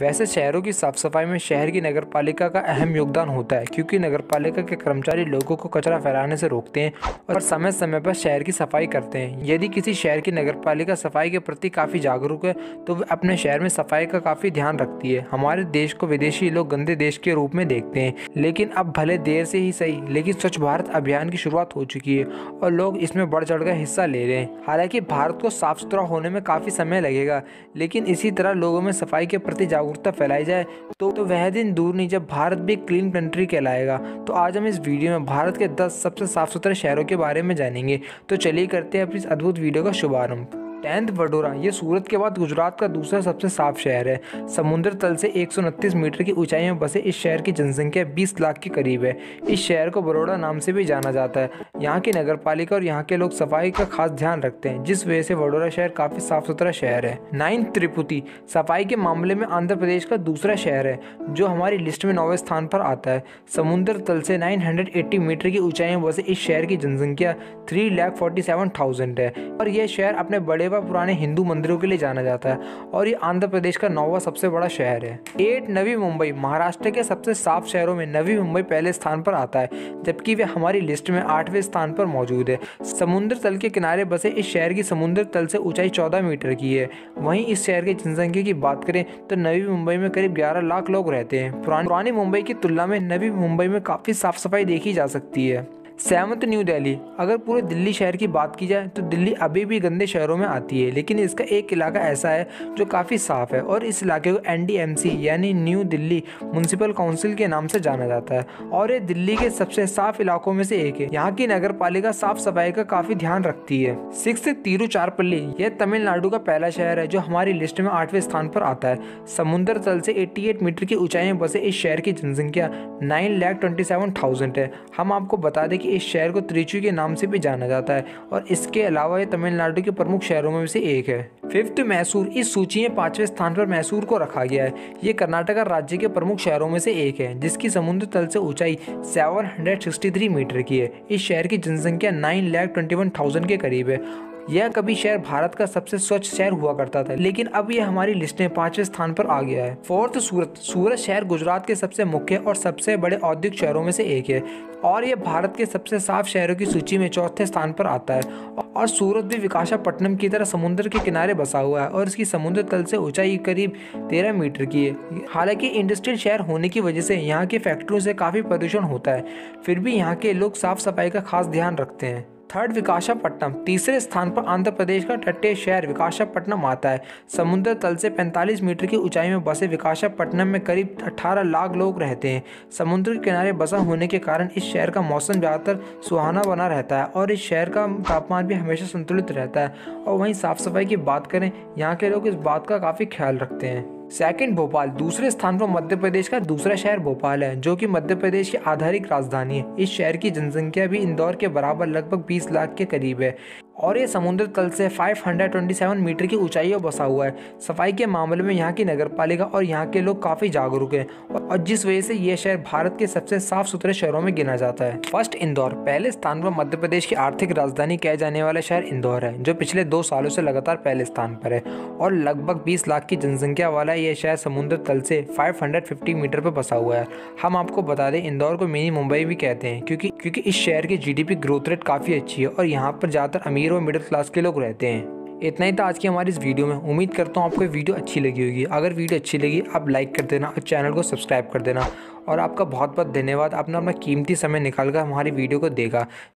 वैसे शहरों की साफ़ सफ़ाई में शहर की नगर पालिका का अहम योगदान होता है, क्योंकि नगर पालिका के कर्मचारी लोगों को कचरा फैलाने से रोकते हैं और समय समय पर शहर की सफ़ाई करते हैं। यदि किसी शहर की नगर पालिका सफ़ाई के प्रति काफ़ी जागरूक है तो वह अपने शहर में सफ़ाई का काफ़ी ध्यान रखती है। हमारे देश को विदेशी लोग गंदे देश के रूप में देखते हैं, लेकिन अब भले देर से ही सही, लेकिन स्वच्छ भारत अभियान की शुरुआत हो चुकी है और लोग इसमें बढ़ चढ़ कर हिस्सा ले रहे हैं। हालाँकि भारत को साफ़ सुथरा होने में काफ़ी समय लगेगा, लेकिन इसी तरह लोगों में सफ़ाई के प्रति जागरूकता फैलाई जाए तो तो वह दिन दूर नहीं जब भारत भी क्लीन कंट्री कहलाएगा। तो आज हम इस वीडियो में भारत के 10 सबसे साफ़ सुथरे शहरों के बारे में जानेंगे। तो चलिए करते हैं अपनी इस अद्भुत वीडियो का शुभारंभ। टेंथ वडोरा ये सूरत के बाद गुजरात का दूसरा सबसे साफ़ शहर है। समुद्र तल से एक सौ उनतीस मीटर की ऊंचाई में बसे इस शहर की जनसंख्या 20 लाख के करीब है। इस शहर को बड़ोड़ा नाम से भी जाना जाता है। यहाँ की नगर पालिका और यहाँ के लोग सफ़ाई का खास ध्यान रखते हैं, जिस वजह से वडोरा शहर काफ़ी साफ़ सुथरा शहर है। नाइन्थ त्रिपुति, सफ़ाई के मामले में आंध्र प्रदेश का दूसरा शहर है, जो हमारी लिस्ट में नौवे स्थान पर आता है। समुद्र तल से 980 मीटर की ऊंचाई में बसे इस शहर की जनसंख्या थ्री है और यह शहर अपने बड़े व पुराने हिंदू मंदिरों के लिए जाना जाता है और ये आंध्र प्रदेश का नौवा सबसे बड़ा शहर है। एट नवी मुंबई, महाराष्ट्र के सबसे साफ़ शहरों में नवी मुंबई पहले स्थान पर आता है, जबकि वे हमारी लिस्ट में आठवें स्थान पर मौजूद है। समुद्र तल के किनारे बसे इस शहर की समुद्र तल से ऊंचाई चौदह मीटर की है। वहीं इस शहर की जनसंख्या की बात करें तो नवी मुंबई में करीब ग्यारह लाख लोग रहते हैं। पुरानी मुंबई की तुलना में नवी मुंबई में काफ़ी साफ़ सफ़ाई देखी जा सकती है। सेवंथ न्यू दिल्ली। अगर पूरे दिल्ली शहर की बात की जाए तो दिल्ली अभी भी गंदे शहरों में आती है, लेकिन इसका एक इलाका ऐसा है जो काफ़ी साफ़ है और इस इलाके को एनडीएमसी यानी न्यू दिल्ली म्यूनसिपल काउंसिल के नाम से जाना जाता है। और ये दिल्ली के सबसे साफ़ इलाकों में से एक है। यहाँ की नगर पालिका साफ़ सफ़ाई का काफ़ी ध्यान रखती है। सिक्स तिरुचारपल्ली यह तमिलनाडु का पहला शहर है जो हमारी लिस्ट में आठवें स्थान पर आता है। समुद्र तल से एट्टी मीटर की ऊंचाई में बसे इस शहर की जनसंख्या nine lakh twenty seven thousand है। हम आपको बता दें कि इस शहर को त्रिची के नाम से भी जाना जाता है और इसके अलावा ये तमिलनाडु के प्रमुख शहरों में से एक है। फिफ्थ मैसूर, इस सूची में पाँचवें स्थान पर मैसूर को रखा गया है। ये कर्नाटका राज्य के प्रमुख शहरों में से एक है, जिसकी समुद्र तल से ऊंचाई 763 मीटर की है। इस शहर की जनसंख्या nine lakh twenty one thousand के करीब है यह कभी शहर भारत का सबसे स्वच्छ शहर हुआ करता था, लेकिन अब यह हमारी लिस्ट में पाँचवें स्थान पर आ गया है। फोर्थ सूरत सूरत शहर गुजरात के सबसे मुख्य और सबसे बड़े औद्योगिक शहरों में से एक है, और यह भारत के सबसे साफ़ शहरों की सूची में चौथे स्थान पर आता है, और सूरत भी विकासापट्टनम की तरह समुद्र के किनारे बसा हुआ है, और इसकी समुद्र तल से ऊंचाई करीब तेरह मीटर की है। हालाँकि इंडस्ट्रियल शहर होने की वजह से यहाँ की फैक्ट्रियों से काफ़ी प्रदूषण होता है, फिर भी यहाँ के लोग साफ़ सफ़ाई का खास ध्यान रखते हैं। थर्ड विकासापट्टनम तीसरे स्थान पर आंध्र प्रदेश का तटीय शहर विकासापट्टनम आता है। समुद्र तल से 45 मीटर की ऊंचाई में बसे विकासापट्टनम में करीब 18 लाख लोग रहते हैं। समुद्र के किनारे बसा होने के कारण इस शहर का मौसम ज़्यादातर सुहाना बना रहता है और इस शहर का तापमान भी हमेशा संतुलित रहता है। और वहीं साफ़ सफ़ाई की बात करें, यहाँ के लोग इस बात का काफ़ी ख्याल रखते हैं। सेकंड भोपाल, दूसरे स्थान पर मध्य प्रदेश का दूसरा शहर भोपाल है, जो कि मध्य प्रदेश की आधारिक राजधानी है। इस शहर की जनसंख्या भी इंदौर के बराबर लगभग 20 लाख के करीब है। और ये समुद्र तल से 527 मीटर की ऊंचाई पर बसा हुआ है। सफ़ाई के मामले में यहाँ की नगर पालिका और यहाँ के लोग काफ़ी जागरूक हैं और जिस वजह से ये शहर भारत के सबसे साफ़ सुथरे शहरों में गिना जाता है। फ़र्स्ट, इंदौर। पहले स्थान पर मध्य प्रदेश की आर्थिक राजधानी कहे जाने वाला शहर इंदौर है, जो पिछले दो सालों से लगातार पहले स्थान पर है और लगभग बीस लाख की जनसंख्या वाला यह शहर समुद्र तल से फाइव मीटर पर बसा हुआ है। हम आपको बता दें, इंदौर को मिनी मुंबई भी कहते हैं, क्योंकि क्योंकि इस शहर की जीडीपी ग्रोथ रेट काफ़ी अच्छी है और यहाँ पर ज़्यादातर अमीर अमीर और मिडिल क्लास के लोग रहते हैं। इतना ही था आज की हमारी इस वीडियो में। उम्मीद करता हूँ आपको वीडियो अच्छी लगी होगी। अगर वीडियो अच्छी लगी, आप लाइक कर देना और चैनल को सब्सक्राइब कर देना। और आपका बहुत बहुत धन्यवाद। आपने अपना कीमती समय निकाल कर हमारी वीडियो को देखा।